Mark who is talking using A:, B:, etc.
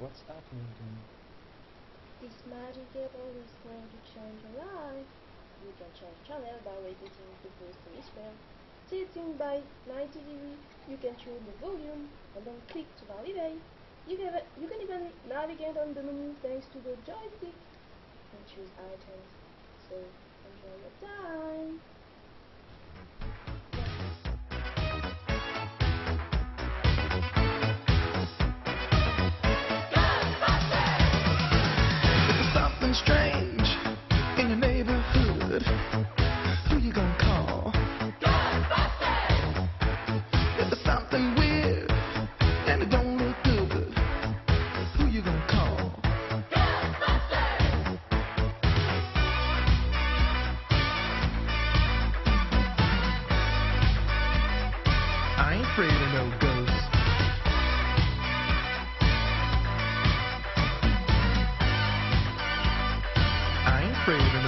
A: What's happening to me?
B: This navigator is going to change your life. You can change channel by repeating the first hemisphere. Setting by 90 degrees, you can tune the volume and then click to validate. You can, you can even navigate on the menu thanks to the joystick and choose items.
C: Neighborhood. Who you gonna call? Ghostbusters! There's something weird and it don't look good. Who you gonna call? Ghostbusters! I ain't afraid of no ghosts. I ain't afraid of